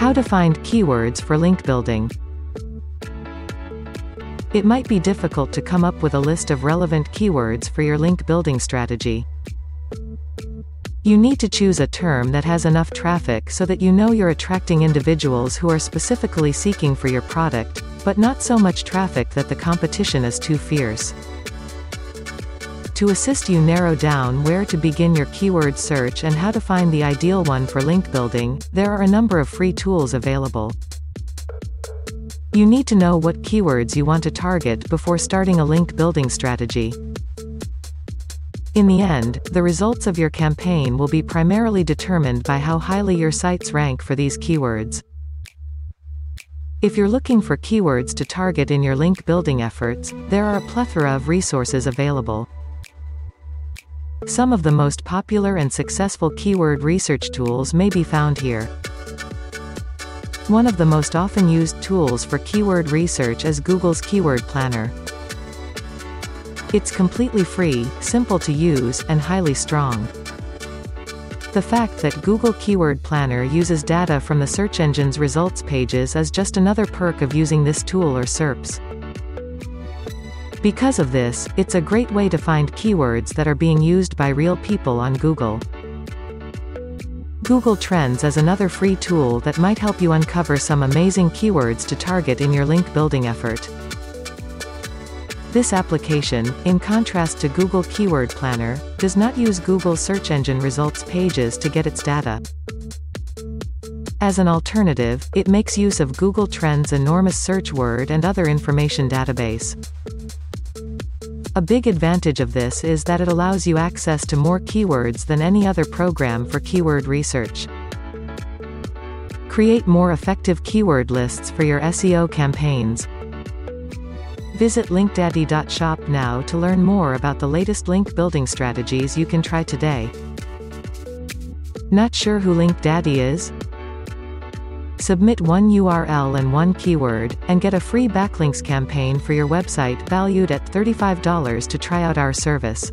How to find keywords for link building. It might be difficult to come up with a list of relevant keywords for your link building strategy. You need to choose a term that has enough traffic so that you know you're attracting individuals who are specifically seeking for your product, but not so much traffic that the competition is too fierce. To assist you narrow down where to begin your keyword search and how to find the ideal one for link building, there are a number of free tools available. You need to know what keywords you want to target before starting a link building strategy. In the end, the results of your campaign will be primarily determined by how highly your sites rank for these keywords. If you're looking for keywords to target in your link building efforts, there are a plethora of resources available. Some of the most popular and successful keyword research tools may be found here. One of the most often used tools for keyword research is Google's Keyword Planner. It's completely free, simple to use, and highly strong. The fact that Google Keyword Planner uses data from the search engine's results pages is just another perk of using this tool or SERPs. Because of this, it's a great way to find keywords that are being used by real people on Google. Google Trends is another free tool that might help you uncover some amazing keywords to target in your link building effort. This application, in contrast to Google Keyword Planner, does not use Google search engine results pages to get its data. As an alternative, it makes use of Google Trends' enormous search word and other information database. A big advantage of this is that it allows you access to more keywords than any other program for keyword research. Create more effective keyword lists for your SEO campaigns. Visit linkdaddy.shop now to learn more about the latest link building strategies you can try today. Not sure who LinkDaddy is? Submit one URL and one keyword, and get a free backlinks campaign for your website valued at $35 to try out our service.